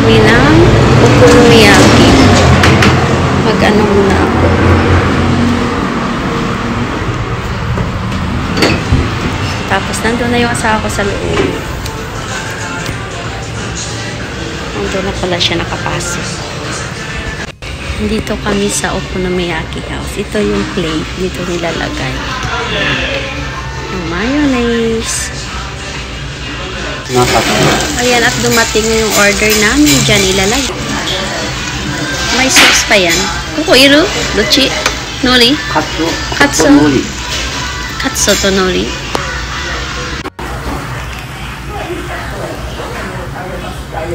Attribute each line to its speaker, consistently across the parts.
Speaker 1: kami ng okonomiyaki. Mag-ano muna ako. Tapos nandun na yung asawa ko sa loob. Nandun na pala siya nakapasok. Dito kami sa okonomiyaki house. Ito yung plate. Dito nilalagay. Yung mayonnaise
Speaker 2: Nakaka.
Speaker 1: Ayan, at dumating yung order namin. Diyan ilalagay. May sauce pa yan. Kukuiru? Luchi? Nori?
Speaker 2: カツオ。
Speaker 1: カツオ
Speaker 2: カ海苔
Speaker 1: Katsu to nori?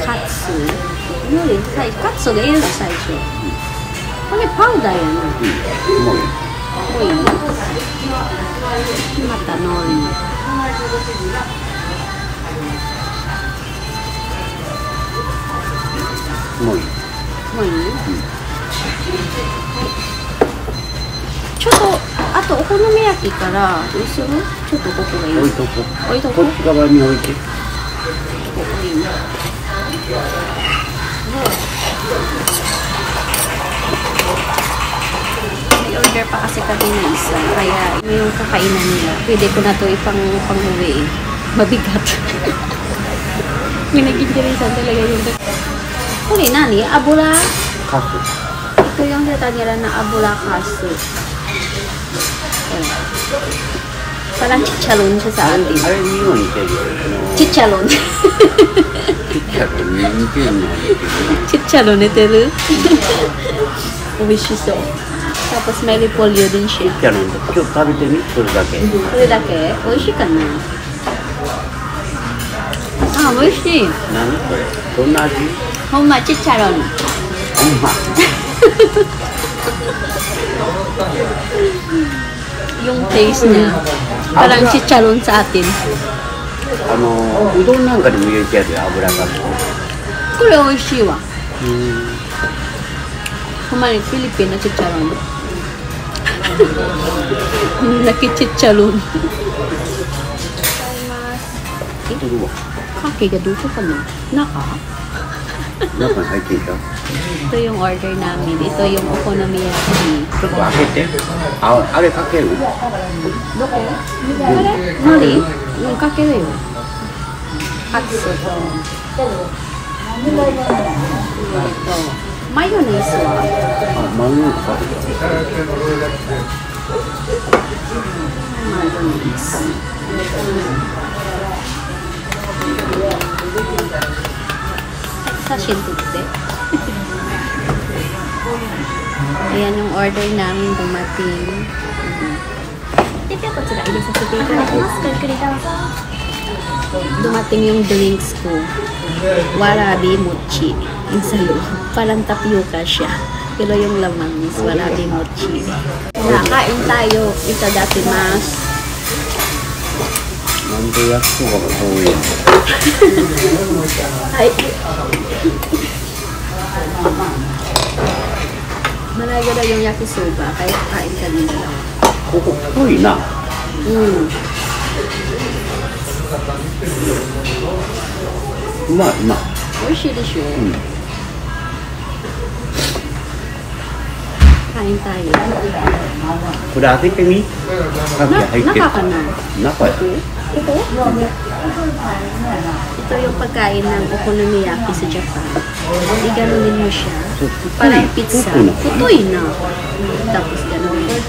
Speaker 1: Katsu? Nori? Sai, katsu がいるの最初。これパウダーやな。
Speaker 2: もういい。
Speaker 1: 濃いまたノリ。
Speaker 2: もういい。
Speaker 1: もういい、ちょっとあとお好み焼きからどうするちょっとここがいい
Speaker 2: 置いとこ
Speaker 1: 置いと
Speaker 2: う。
Speaker 1: こう
Speaker 2: こっち側に置いて。
Speaker 1: ここいいねmay order pa kasi kami na isa kaya yung kakainan nila pwede ko na to ipang panguwi eh. mabigat minagigirisan talaga yung kulina nih abula
Speaker 2: kasu
Speaker 1: itu yung detalyarana abula kasu Parang chichalon siya sa atin.
Speaker 2: Ay, yun.
Speaker 1: Chichalon.
Speaker 2: Chichalon.
Speaker 1: Chichalon ni Teru. Wish you so. Tapos may repolyo din siya. Chichalon. Kyo, tabi te ni? Dake. Suru dake? Oishii ka
Speaker 2: na. 엄마 멋있지?
Speaker 1: 나는 겁나지? 엄마
Speaker 2: 치차론. 엄마.
Speaker 1: yung taste niya parang chicharon sa atin
Speaker 2: ano, udon lang ka mo
Speaker 1: yung kaya abura ka mo kore oishii
Speaker 2: wa hmm.
Speaker 1: kumari Filipino chicharon laki chicharon
Speaker 2: ito duwa
Speaker 1: Kaki ga duko ka na. Naka.
Speaker 2: 中に入っていた。
Speaker 1: Ito yung order namin. Ito yung okonomiyaki.
Speaker 2: ちょっと開けて。ああれかける。
Speaker 1: Doko? Nori? Yung kakeru yun. Katsu. Ito. Mayonnaise wa.
Speaker 2: あマヨネーズかけた。
Speaker 1: Mayonnaise. Sashin tutte. Ayan yung order namin dumating. Dumating yung drinks ko. Warabi mochi. Yung sa loob. Parang tapioca siya. Pero yung laman is warabi mochi. Nakain tayo. Ito dati mas.
Speaker 2: んと焼きそばが遠い
Speaker 1: はい。そいいん。
Speaker 2: ここ太いな。うん。うまい
Speaker 1: 美味しいでしょ、う
Speaker 2: ん。
Speaker 1: kakain tayo.
Speaker 2: Good ate, Pimi. Nakakana.
Speaker 1: Naka. Ito? Ito yung pagkain ng okonomiyaki sa Japan. Hindi ganunin mo siya. Parang pizza. Putoy na. Tapos ganunin.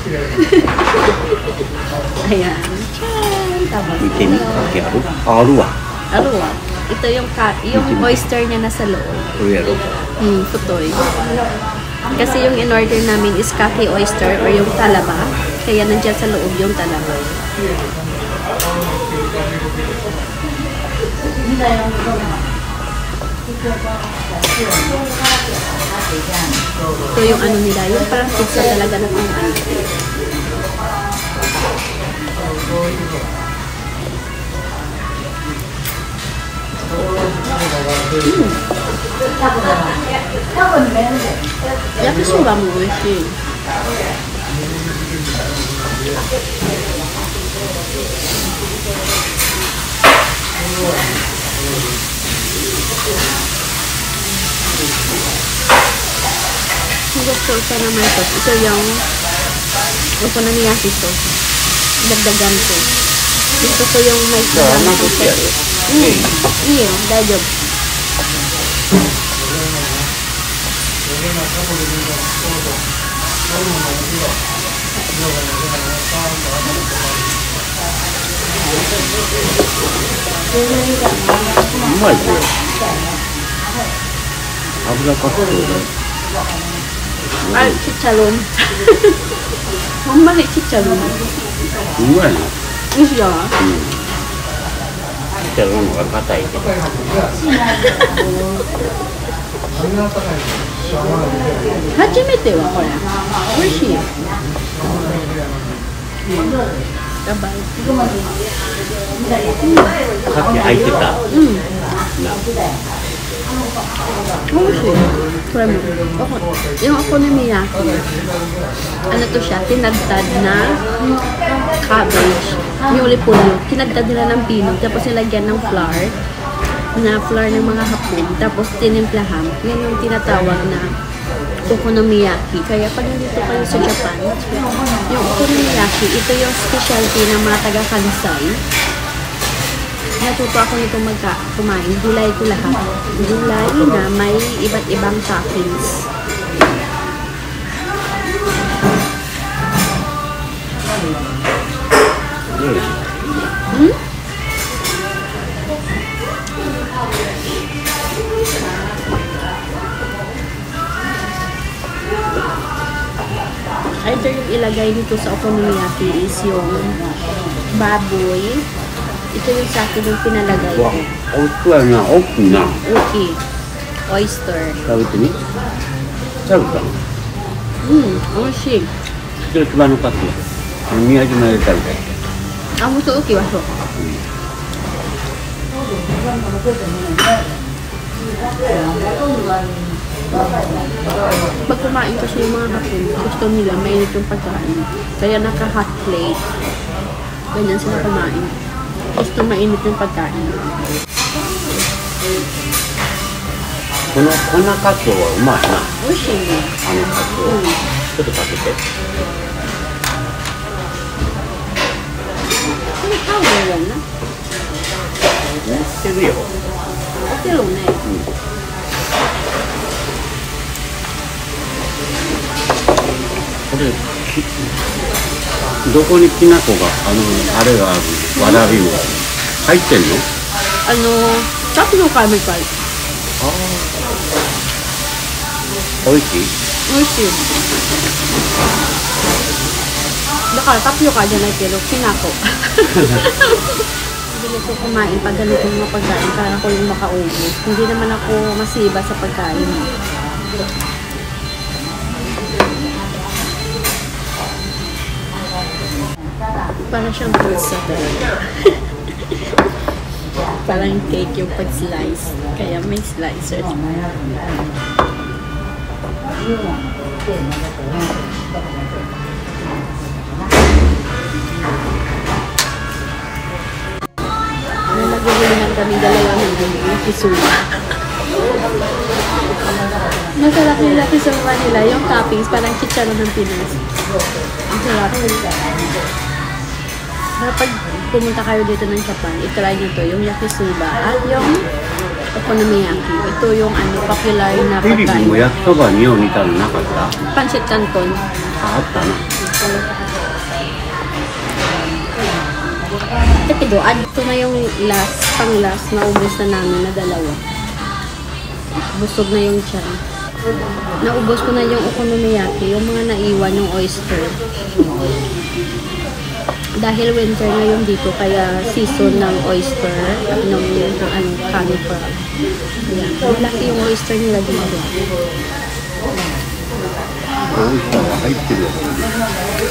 Speaker 1: Ayan. Tiyan. Tapos.
Speaker 2: Ikini. Aru.
Speaker 1: Aruwa. Aruwa. Ito yung, yung oyster niya
Speaker 2: na sa loob. Aruwa.
Speaker 1: Hmm, putoy. Putoy. Kasi yung in-order namin is kake oyster or yung talaba. Kaya nandiyan sa loob yung talaba. Ito yung ano nila, yung parang pizza talaga na kung ano. Yakisoba mo 美味しい。 Kung gusto ko naman ito, ito yung okonomiyaki sauce. Dagdagan ko. Gusto ko yung may
Speaker 2: 여기만 써버리는
Speaker 1: 이거는 그냥
Speaker 2: 하자는 아부자 깎고 아,
Speaker 1: 칩차롬
Speaker 2: 엄마의 칩차롬 누구야? 이수야. 응. ってるのが硬いけど。
Speaker 1: 初めてはこ
Speaker 2: れ。美味しい。やばい。入ってた。うん。
Speaker 1: Mm.
Speaker 2: な。
Speaker 1: Oishii. Try mo. Okay. Yung okonomiyaki, ano to siya, tinagtad na cabbage. Yung ulipolyo, kinagtad nila ng pinog, tapos nilagyan ng flour, na flour ng mga hapon, tapos tinimplahan. Yan yung tinatawag na okonomiyaki. Kaya pag nandito kayo sa Japan, yung okonomiyaki, ito yung specialty ng mga taga-Kansai. Natuto ako nito magka kumain. Gulay ko lahat. Gulay na may iba't ibang toppings. Hmm? Either yung ilagay dito sa okonomiyaki is yung baboy. Ito yung sa akin yung pinalagay
Speaker 2: うわ
Speaker 1: ko.
Speaker 2: 大きくやな。大きいな。
Speaker 1: Okay. Oyster.
Speaker 2: 食べてみ。食べた。
Speaker 1: Hmm, oishi.
Speaker 2: それ熊のかき。宮島で食べた。
Speaker 1: Ah, gusto okay ba so? Pag kumain kasi yung mga hapon, gusto nila mainit yung pagkain. Kaya naka-hot plate. Ganyan sila kumain. Basta mainit yung pagkain.
Speaker 2: この粉かつおはうまいな。
Speaker 1: 美味しいね。
Speaker 2: あのかつお、ちょっとかけて。
Speaker 1: これ買う
Speaker 2: よな。持ってるよ。
Speaker 1: 持ってるよね。
Speaker 2: うんこれどこにきな粉があのあれがあるわらびも入ってんの
Speaker 1: あのタ
Speaker 2: ピオカみたいああおいしい
Speaker 1: おいしいだからタピオカじゃないけどきな粉 Hindi ko kumain pag ganito yung mapagkain para ako yung makauwi. Hindi naman ako masiba sa pagkain. Para siyang pizza talaga. Parang cake yung pag-slice. Kaya may slicer. Nung naghuhulihan kami dalawang hindi, nakisuwa. Masarap yung nakisuwa nila, yung toppings, parang chicharon ng Pinas. Ang sarap. Kapag pumunta kayo dito ng Japan, itry nyo to, yung yakisoba at yung okonomiyaki. Ito yung ano, popular na
Speaker 2: フィリピンも
Speaker 1: pagkain.
Speaker 2: 焼きそばによう似たのなかったあ
Speaker 1: Pancit Canton.
Speaker 2: あったな。
Speaker 1: Tepido, add ko na yung last, pang last na ubos na namin na dalawa. Busog na yung tiyan. Naubos ko na yung okonomiyaki, yung mga naiwan yung oyster. dahil winter ngayon dito, kaya season ng oyster at ng ano, honey crab. Ayan. Malaki yung oyster nila dito.
Speaker 2: Hmm. Oyster, kahit kilo.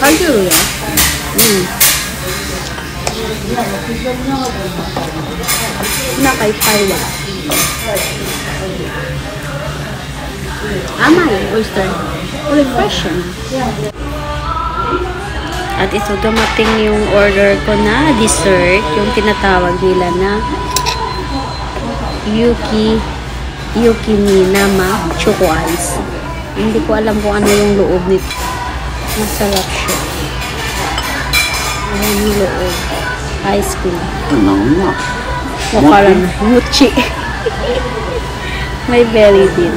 Speaker 2: Kahit
Speaker 1: kilo yan? Hmm. Nakay paiwa. Amay, oyster. Ulit fresh yan. At ito dumating yung order ko na dessert, yung tinatawag nila na Yuki Yukimi Nama Choco Ice. Hindi ko alam kung ano yung loob nito. Masarap siya. Ano yung loob? Ice cream.
Speaker 2: Ano na?
Speaker 1: Mukha lang. Mochi. May berry din.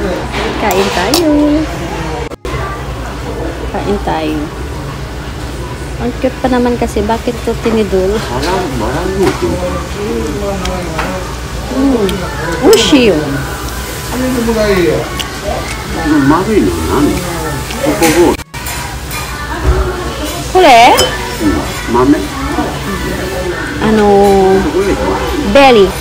Speaker 1: Kain tayo. Kain tayo. Ang cute pa naman kasi. Bakit to
Speaker 2: tinidol?
Speaker 1: Mm. Ushi yun. Kule?
Speaker 2: Mame?
Speaker 1: Ano?
Speaker 2: ano?
Speaker 1: Belly.